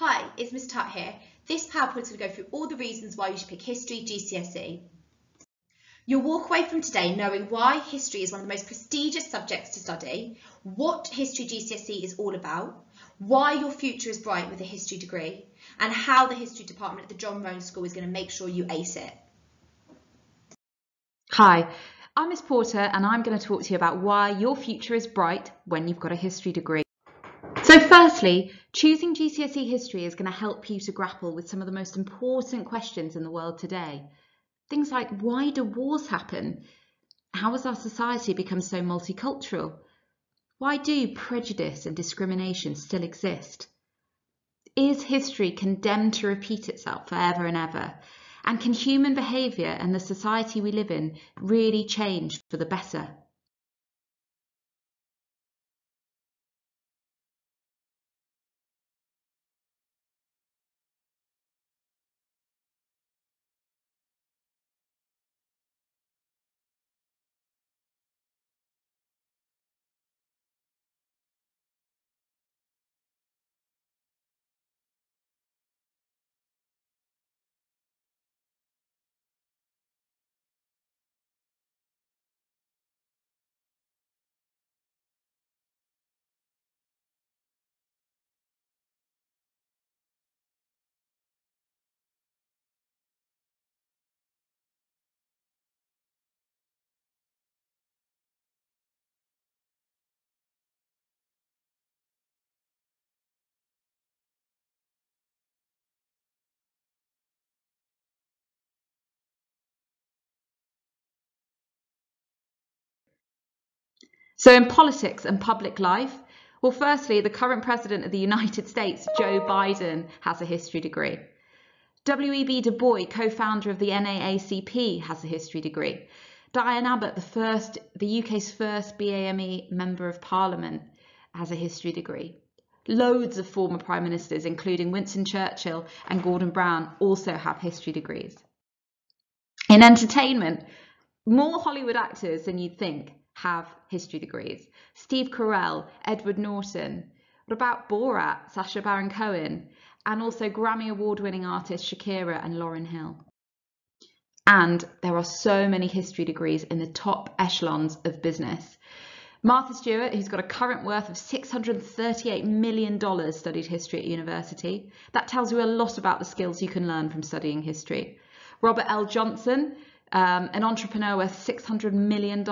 Hi, it's Miss Tutt here. This PowerPoint is going to go through all the reasons why you should pick History GCSE. You'll walk away from today knowing why history is one of the most prestigious subjects to study, what History GCSE is all about, why your future is bright with a history degree, and how the history department at the John Roan School is going to make sure you ace it. Hi, I'm Miss Porter and I'm going to talk to you about why your future is bright when you've got a history degree. So firstly, choosing GCSE history is going to help you to grapple with some of the most important questions in the world today. Things like why do wars happen? How has our society become so multicultural? Why do prejudice and discrimination still exist? Is history condemned to repeat itself forever and ever? And can human behaviour and the society we live in really change for the better? So, in politics and public life, well, firstly, the current president of the United States, Joe Biden, has a history degree. W.E.B. Du Bois, co-founder of the NAACP, has a history degree. Diane Abbott, the first, the UK's first BAME member of Parliament, has a history degree. Loads of former prime ministers, including Winston Churchill and Gordon Brown, also have history degrees. In entertainment, more Hollywood actors than you'd think have history degrees. Steve Carell, Edward Norton. What about Borat, Sacha Baron Cohen, and also Grammy Award winning artists Shakira and Lauryn Hill. And there are so many history degrees in the top echelons of business. Martha Stewart, who's got a current worth of $638 million, studied history at university. That tells you a lot about the skills you can learn from studying history. Robert L. Johnson, um, an entrepreneur worth $600 million.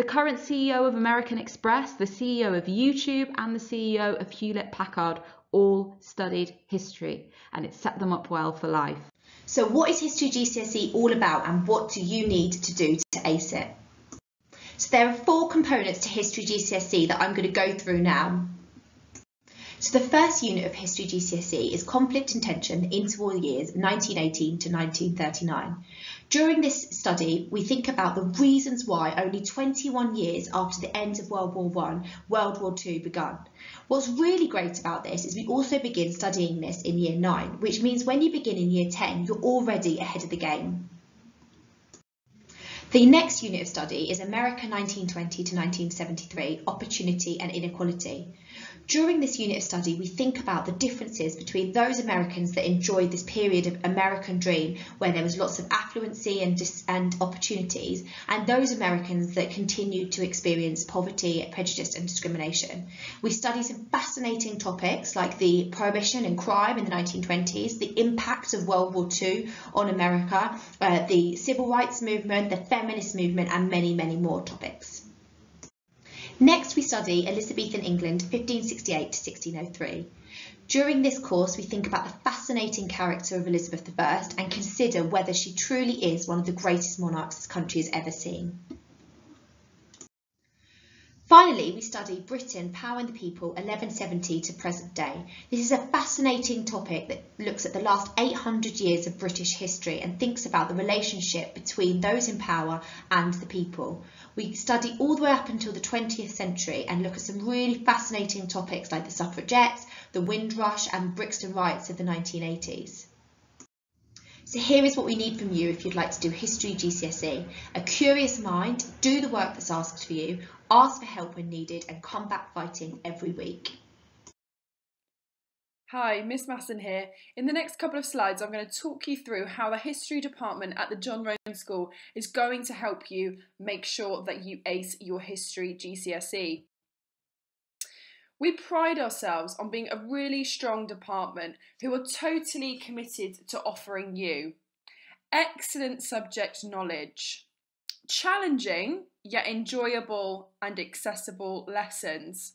The current CEO of American Express, the CEO of YouTube, and the CEO of Hewlett Packard all studied history, and it set them up well for life. So, what is History GCSE all about, and what do you need to do to ace it? So, there are four components to History GCSE that I'm going to go through now. So the first unit of History GCSE is Conflict and Tension, the interwar years 1918 to 1939. During this study, we think about the reasons why only 21 years after the end of World War I, World War II began. What's really great about this is we also begin studying this in year 9, which means when you begin in year 10, you're already ahead of the game. The next unit of study is America 1920 to 1973, Opportunity and Inequality. During this unit of study, we think about the differences between those Americans that enjoyed this period of American dream where there was lots of affluency and, and opportunities, and those Americans that continued to experience poverty, prejudice and discrimination. We study some fascinating topics like the prohibition and crime in the 1920s, the impact of World War II on America, uh, the civil rights movement, the feminist movement, and many, many more topics. Next, we study Elizabethan England 1568 to 1603. During this course, we think about the fascinating character of Elizabeth I and consider whether she truly is one of the greatest monarchs this country has ever seen. Finally, we study Britain, Power and the People, 1170 to present day. This is a fascinating topic that looks at the last 800 years of British history and thinks about the relationship between those in power and the people. We study all the way up until the 20th century and look at some really fascinating topics like the suffragettes, the Windrush and Brixton riots of the 1980s. So here is what we need from you if you'd like to do History GCSE. A curious mind, do the work that's asked for you, ask for help when needed and come back fighting every week. Hi, Miss Masson here. In the next couple of slides, I'm going to talk you through how the history department at the John Roan School is going to help you make sure that you ace your history GCSE. We pride ourselves on being a really strong department who are totally committed to offering you excellent subject knowledge, challenging yet enjoyable and accessible lessons,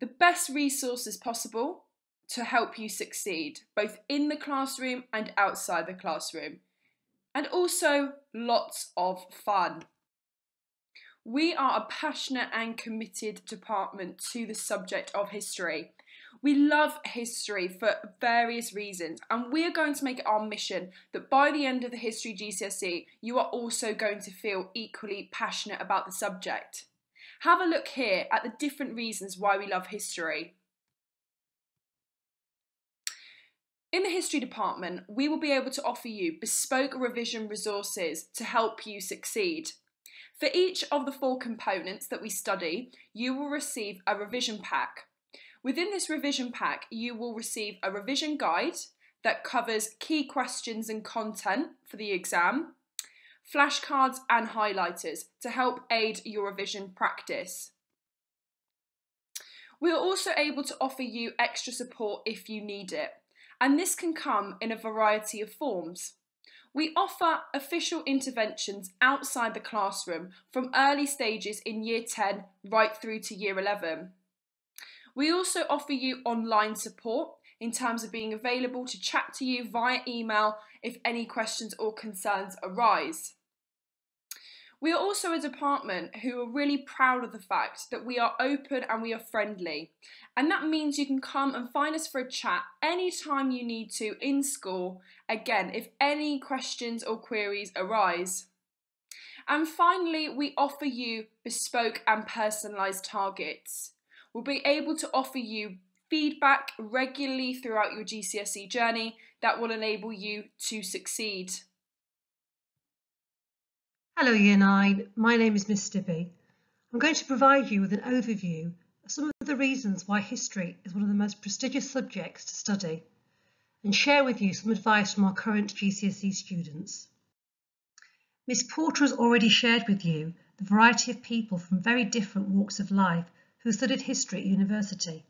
the best resources possible to help you succeed, both in the classroom and outside the classroom. And also lots of fun. We are a passionate and committed department to the subject of history. We love history for various reasons, and we are going to make it our mission that by the end of the History GCSE, you are also going to feel equally passionate about the subject. Have a look here at the different reasons why we love history. In the history department, we will be able to offer you bespoke revision resources to help you succeed. For each of the four components that we study, you will receive a revision pack. Within this revision pack, you will receive a revision guide that covers key questions and content for the exam, flashcards and highlighters to help aid your revision practice. We are also able to offer you extra support if you need it and this can come in a variety of forms. We offer official interventions outside the classroom from early stages in Year 10 right through to Year 11. We also offer you online support in terms of being available to chat to you via email if any questions or concerns arise. We are also a department who are really proud of the fact that we are open and we are friendly. And that means you can come and find us for a chat anytime you need to in school, again, if any questions or queries arise. And finally, we offer you bespoke and personalised targets. We'll be able to offer you feedback regularly throughout your GCSE journey that will enable you to succeed. Hello Year 9, my name is Miss Stibby. I'm going to provide you with an overview of some of the reasons why history is one of the most prestigious subjects to study and share with you some advice from our current GCSE students. Miss Porter has already shared with you the variety of people from very different walks of life who studied history at university.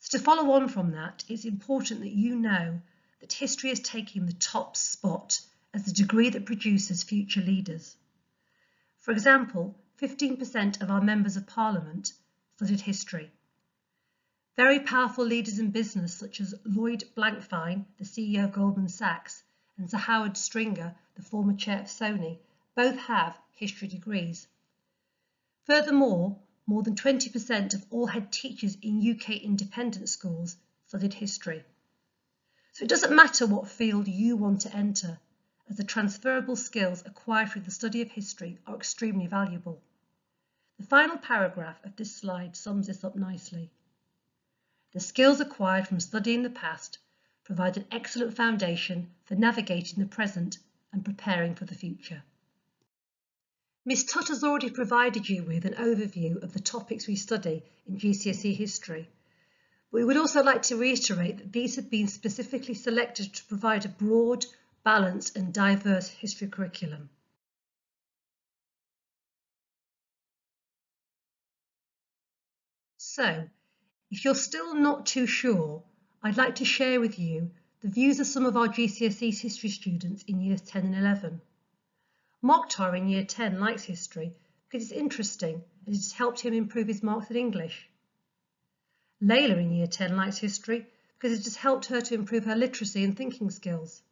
So to follow on from that, it's important that you know that history is taking the top spot as the degree that produces future leaders. For example, 15% of our members of parliament studied history. Very powerful leaders in business such as Lloyd Blankfein, the CEO of Goldman Sachs, and Sir Howard Stringer, the former chair of Sony, both have history degrees. Furthermore, more than 20% of all head teachers in UK independent schools studied history. So it doesn't matter what field you want to enter, as the transferable skills acquired through the study of history are extremely valuable. The final paragraph of this slide sums this up nicely. The skills acquired from studying the past provide an excellent foundation for navigating the present and preparing for the future. Miss Tutt has already provided you with an overview of the topics we study in GCSE history. But we would also like to reiterate that these have been specifically selected to provide a broad balanced and diverse history curriculum. So, if you're still not too sure, I'd like to share with you the views of some of our GCSE history students in years 10 and 11. Mokhtar in year 10 likes history because it's interesting and it has helped him improve his marks in English. Layla in year 10 likes history because it has helped her to improve her literacy and thinking skills.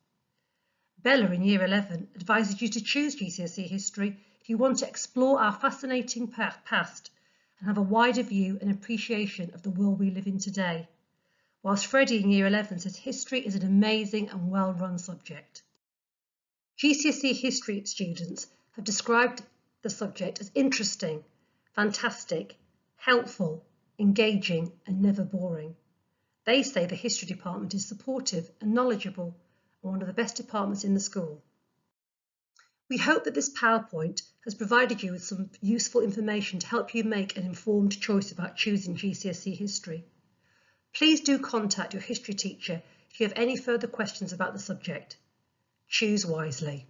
Bella in Year 11 advises you to choose GCSE History if you want to explore our fascinating past and have a wider view and appreciation of the world we live in today. Whilst Freddie in Year 11 says history is an amazing and well-run subject. GCSE History students have described the subject as interesting, fantastic, helpful, engaging and never boring. They say the History Department is supportive and knowledgeable one of the best departments in the school. We hope that this PowerPoint has provided you with some useful information to help you make an informed choice about choosing GCSE history. Please do contact your history teacher if you have any further questions about the subject. Choose wisely.